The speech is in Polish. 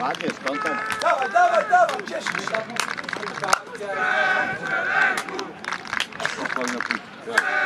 Ładnie, skąd tam? Dawaj, dawaj, dawaj, cieszysz się. Spokojno pójdzie.